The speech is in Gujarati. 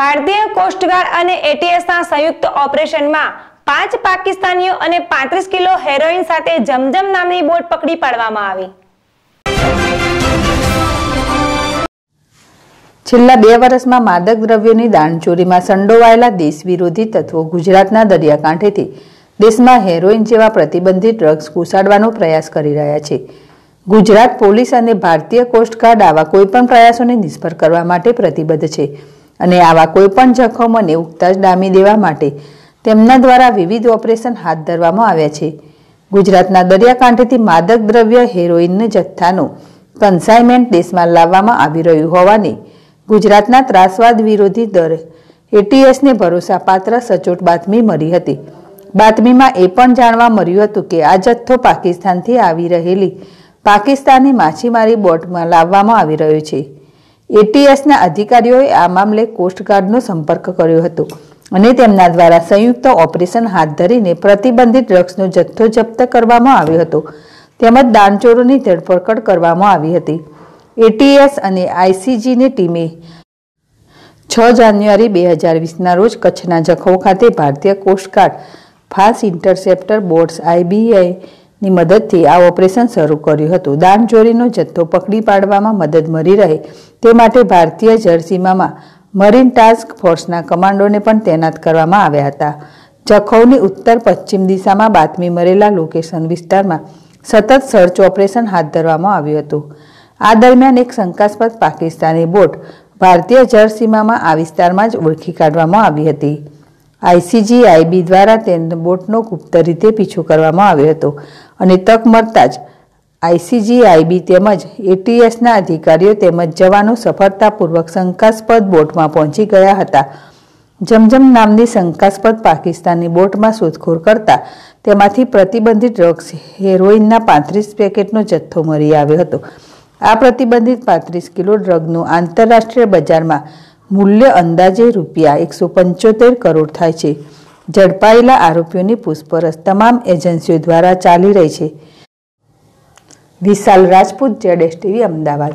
ભારતીય કોસ્ટગાર્ડ અને એટીએસના સંયુક્ત ઓપરેશનમાં પાંચ પાકિસ્તાનીઓ અને પાંત્રીસ કિલો હેરોઇન સાથે જમજમ નામની બોટ પકડી પાડવામાં આવી. છેલ્લા બે વર્ષમાં માદક દ્રવ્યોની દાણચોરીમાં સંડોવાયેલા દેશ વિરોધી તત્વો ગુજરાતના દરિયાકાંઠેથી દેશમાં હેરોઇન જેવા પ્રતિબંધિત ડ્રગ્સ ઘુસાડવાનો પ્રયાસ કરી રહ્યા છે. ગુજરાત પોલીસ અને ભારતીય કોસ્ટગાર્ડ આવા કોઈપણ પ્રયાસોને નિષ્ફળ કરવા માટે પ્રતિબદ્ધ છે. અને આવા કોઈપણ જખમોને ઉગતા જ ડામી દેવા માટે તેમના દ્વારા વિવિધ ઓપરેશન હાથ ધરવામાં આવ્યા છે. ગુજરાતના દરિયાકાંઠેથી માદક દ્રવ્ય હેરોઇનના જથ્થાનું કન્સાઇનમેન્ટ દેશમાં લાવવામાં આવી રહ્યું હોવાની ગુજરાતના ત્રાસવાદ વિરોધી દળ એટીએસને ભરોસાપાત્ર સચોટ બાતમી મળી હતી. બાતમીમાં એ પણ જાણવા મળ્યું હતું કે આ જથ્થો પાકિસ્તાનથી આવી રહેલી પાકિસ્તાની માછીમારી બોટમાં લાવવામાં આવી રહ્યો છે. એટીએસના અધિકારીઓએ આ મામલે કોસ્ટગાર્ડનો સંપર્ક કર્યો હતો અને તેમના દ્વારા સંયુક્ત ઓપરેશન હાથ ધરીને પ્રતિબંધિત ડ્રગ્સનો જથ્થો જપ્ત કરવામાં આવ્યો હતો. તેમજ દાણચોરોની ધરપકડ કરવામાં આવી હતી. એટીએસ અને આઈસીજીની ટીમે છ જાન્યુઆરી બે હજાર વીસના રોજ કચ્છના જખૌ ખાતે ભારતીય coast guard fast interceptor boats IBI ની મદદથી આ ઓપરેશન શરૂ કર્યું હતું. દાણચોરીનો જથ્થો પકડી પાડવામાં મદદ મળી રહે તે માટે ભારતીય જળસીમામાં મરીન ટાસ્ક ફોર્સના કમાન્ડોને પણ તૈનાત કરવામાં આવ્યા હતા. જખૌની ઉત્તર પશ્ચિમ દિશામાં બાતમી મળેલા લોકેશન વિસ્તારમાં સતત સર્ચ ઓપરેશન હાથ ધરવામાં આવ્યું હતું. આ દરમિયાન એક શંકાસ્પદ પાકિસ્તાની બોટ ભારતીય જળસીમામાં આ વિસ્તારમાં જ ઓળખી કાઢવામાં આવી હતી. આઈસીજી, આઈબી દ્વારા તેનો બોટનો ગુપ્ત રીતે પીછો કરવામાં આવ્યો હતો. અને તક મળતા જ આઈસીજીઆઈબી તેમજ એટીએસના અધિકારીઓ તેમજ જવાનો સફળતાપૂર્વક શંકાસ્પદ બોટમાં પહોંચી ગયા હતા. જમજમ નામની શંકાસ્પદ પાકિસ્તાની બોટમાં શોધખોળ કરતા તેમાંથી પ્રતિબંધિત ડ્રગ્સ હેરોઇનના પાંત્રીસ પેકેટનો જથ્થો મળી આવ્યો હતો. આ પ્રતિબંધિત પાંત્રીસ કિલો ડ્રગનું આંતરરાષ્ટ્રીય બજારમાં મૂલ્ય અંદાજે રૂપિયા એકસો પંચોતેર કરોડ થાય છે. ઝડપાયેલા આરોપીઓની પૂછપરછ તમામ એજન્સીઓ દ્વારા ચાલી રહી છે. વિશાલ રાજપૂત જેડેશ ટીવી, અમદાવાદ.